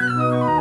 Música